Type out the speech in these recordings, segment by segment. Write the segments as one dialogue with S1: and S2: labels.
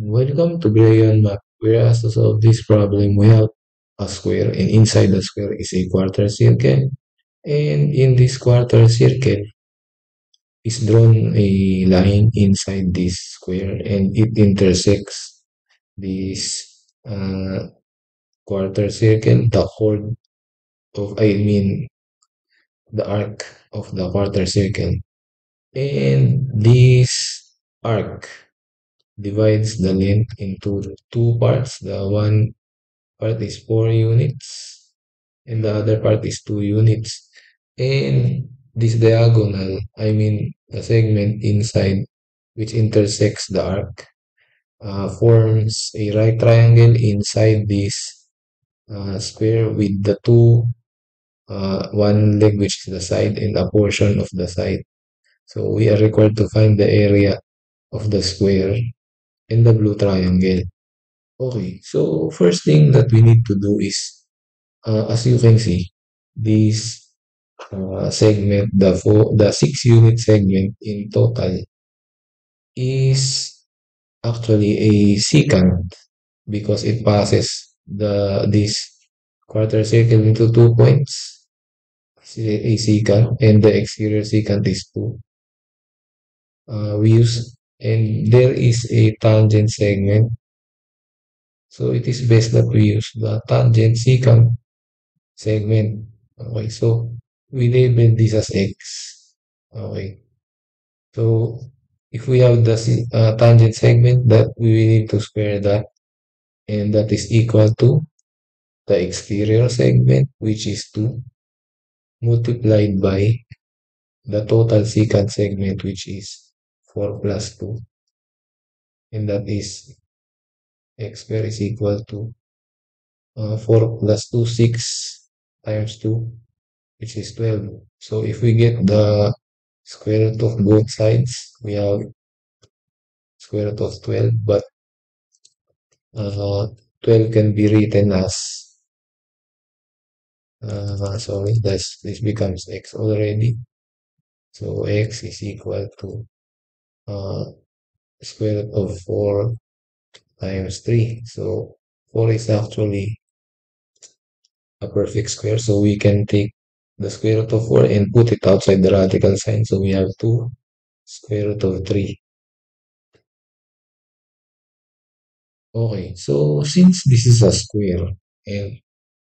S1: Welcome to Gray Map. Whereas to solve this problem, we have a square, and inside the square is a quarter circle. And in this quarter circle is drawn a line inside this square, and it intersects this uh, quarter circle, the chord of, I mean, the arc of the quarter circle. And this arc divides the length into two parts. The one part is 4 units and the other part is 2 units. And this diagonal, I mean the segment inside which intersects the arc, uh, forms a right triangle inside this uh, square with the two, uh, one leg which is the side and a portion of the side. So we are required to find the area of the square in the blue triangle. Okay, so first thing that we need to do is, uh, as you can see, this uh, segment, the four, the six unit segment in total is actually a secant because it passes the this quarter circle into two points. A secant and the exterior secant is two uh, we use and there is a tangent segment. So it is best that we use the tangent secant segment. Okay so we label this as x. Okay. So if we have the uh, tangent segment that we need to square that. And that is equal to the exterior segment which is 2 multiplied by the total secant segment which is 4 plus 2 and that is x square is equal to uh, 4 plus 2 6 times 2 which is 12 so if we get the square root of both sides we have square root of 12 but uh, 12 can be written as uh, sorry this this becomes x already. So x is equal to uh, square root of 4 times 3. So 4 is actually a perfect square. So we can take the square root of 4 and put it outside the radical sign. So we have 2 square root of 3. Okay, so since this is a square, and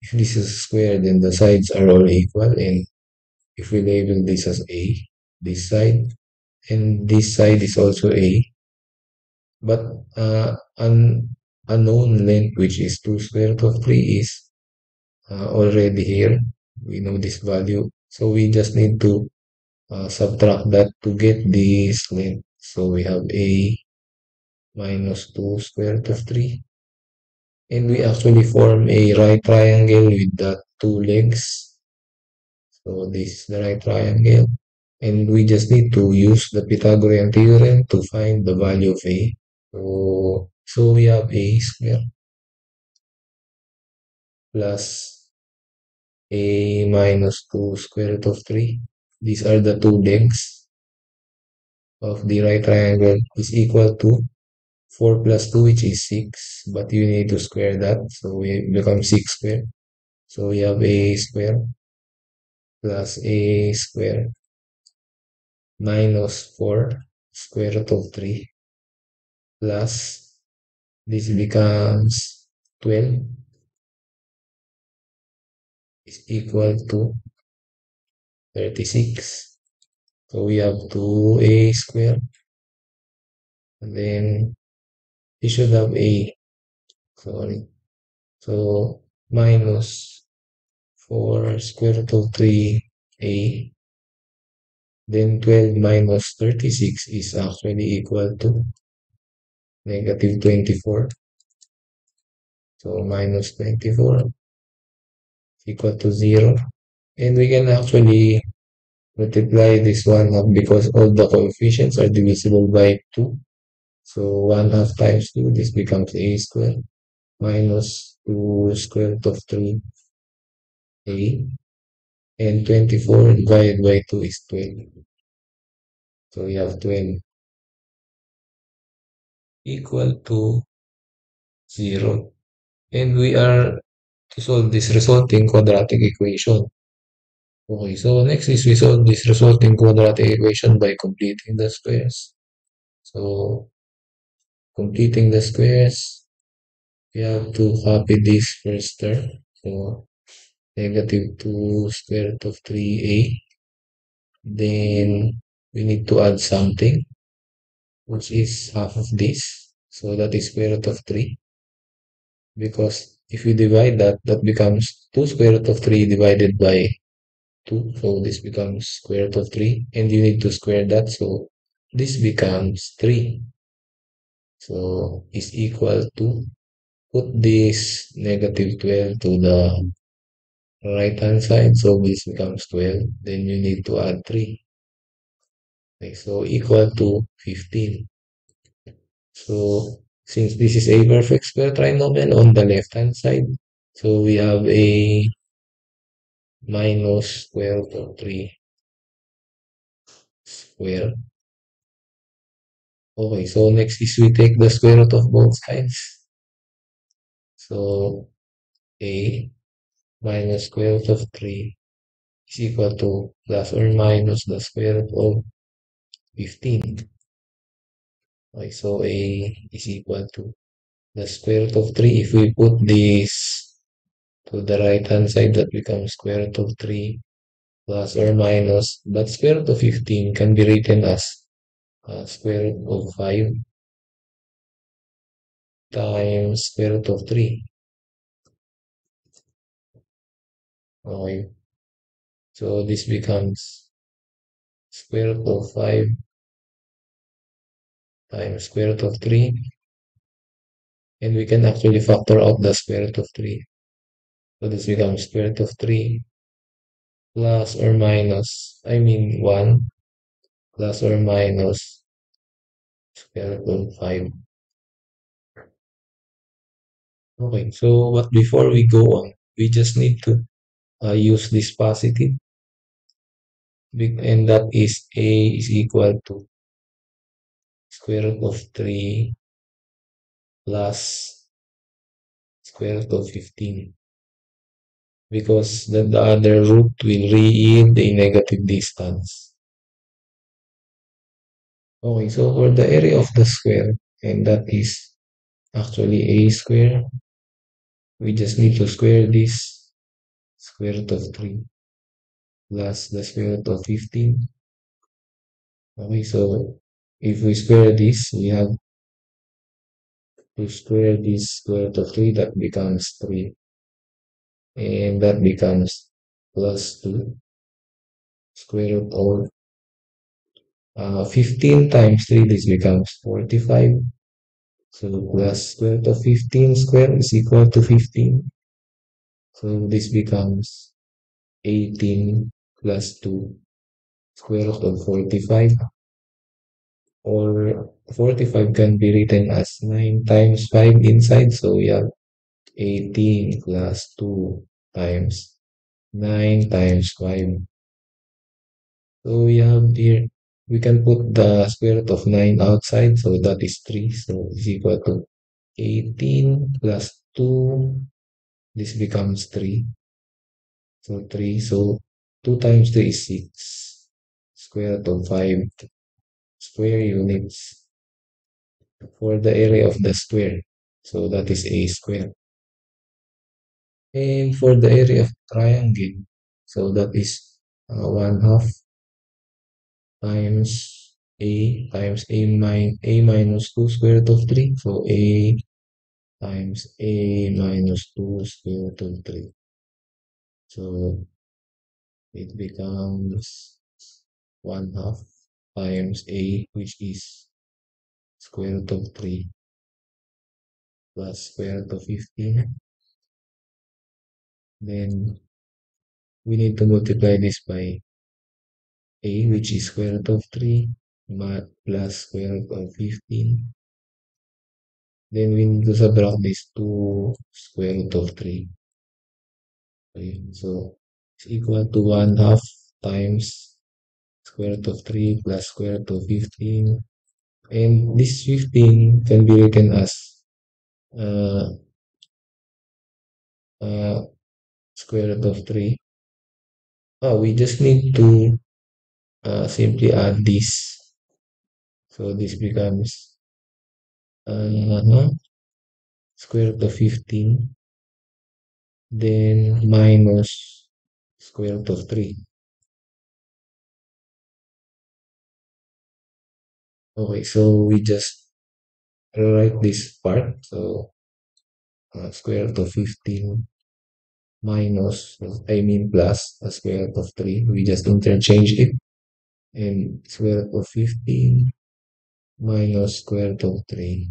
S1: if this is a square, then the sides are all equal. And if we label this as A, this side, and this side is also A, but uh, an unknown length which is 2 square root of 3 is uh, already here. We know this value. So we just need to uh, subtract that to get this length. So we have a minus 2 square root of 3 and we actually form a right triangle with the two legs. So this is the right triangle and we just need to use the Pythagorean theorem to find the value of a. So, so we have a square plus a minus 2 square root of 3. These are the two legs of the right triangle is equal to 4 plus 2 which is 6 but you need to square that so we become 6 square. So we have a square plus a square minus 4 square root of 3 plus this becomes 12 is equal to 36 so we have 2a square. And then we should have a sorry. So minus 4 square root of 3a then 12 minus 36 is actually equal to negative 24. So minus 24 equal to 0. And we can actually multiply this one up because all the coefficients are divisible by 2. So 1 half times 2, this becomes a square minus 2 square root of 3 a and 24 divided by 2 is 12. So we have 12 equal to 0. And we are to solve this resulting quadratic equation. Okay, so next is we solve this resulting quadratic equation by completing the squares. So, completing the squares, we have to copy this first term. So, negative 2 square root of 3a. Then, we need to add something, which is half of this. So, that is square root of 3. Because if you divide that, that becomes 2 square root of 3 divided by 2. So, this becomes square root of 3. And you need to square that. So, this becomes 3. So, is equal to put this negative 12 to the right hand side so this becomes 12 then you need to add 3 okay so equal to 15 so since this is a perfect square trinomial on the left hand side so we have a minus square root of 3 square. Okay so next is we take the square root of both sides. So a minus square root of 3 is equal to plus or minus the square root of 15. Okay, so A is equal to the square root of 3. If we put this to the right hand side, that becomes square root of 3 plus or minus, but square root of 15 can be written as uh, square root of 5 times square root of 3. Okay. So this becomes square root of 5 times square root of 3 and we can actually factor out the square root of 3 so this becomes square root of 3 plus or minus I mean 1 plus or minus square root of 5 okay so but before we go on we just need to Uh, use this positive and that is a is equal to square root of 3 plus square root of 15 because the, the other root will yield a negative distance. Okay, so for the area of the square, and that is actually a square, we just need to square this square root of 3 plus the square root of 15. Okay, so if we square this, we have to square this square root of 3, that becomes 3. And that becomes plus 2 square root of uh, 15 times 3, this becomes 45. So plus square root of 15 square is equal to 15. So this becomes 18 plus 2 square root of 45 or 45 can be written as 9 times 5 inside. So we have 18 plus 2 times 9 times 5 so we have here we can put the square root of 9 outside. So that is 3 so is equal to 18 plus 2 this becomes 3 so 3 so 2 times 3 is 6 square root of 5 square units for the area of the square. So that is a square. And for the area of triangle, so that is uh, 1 half times a times a, min a minus 2 square root of 3. So a times a minus 2 square root of 3. So it becomes 1 half times a which is square root of 3 plus square root of 15 then we need to multiply this by a which is square root of 3 plus square root of 15 then we need to subtract this 2 square root of 3 okay so it's equal to 1 half times square root of 3 plus square root of 15 And this 15 can be written as uh, uh, square root of 3. Oh, we just need to uh, simply add this. So this becomes uh, square root of 15 then minus square root of 3. Okay, so we just rewrite this part. So uh, square root of 15 minus, I mean plus the square root of 3. We just interchange it. And square root of 15 minus square root of 3.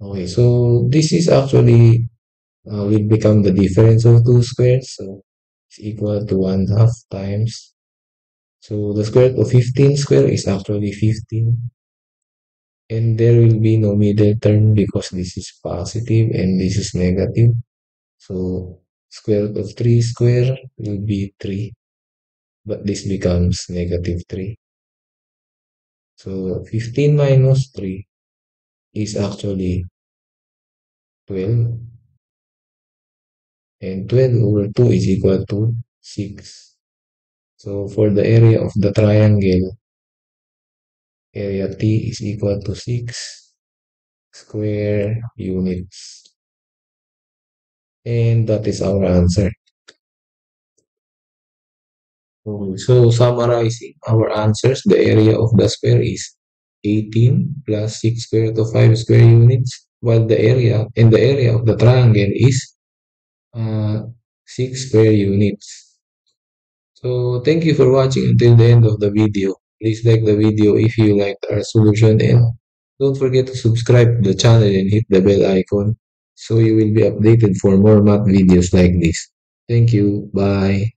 S1: Okay, so this is actually uh, will become the difference of two squares. So it's equal to 1 half times. So the square root of 15 square is actually 15. And there will be no middle term because this is positive and this is negative. So square root of 3 square will be 3. But this becomes negative 3. So 15 minus 3 is actually 12. And 12 over 2 is equal to 6. So for the area of the triangle, area T is equal to 6 square units. And that is our answer. So summarizing our answers, the area of the square is 18 plus 6 square root of 5 square units, while the area in the area of the triangle is uh, 6 square units. So thank you for watching until the end of the video. Please like the video if you liked our solution and don't forget to subscribe to the channel and hit the bell icon so you will be updated for more math videos like this. Thank you. Bye.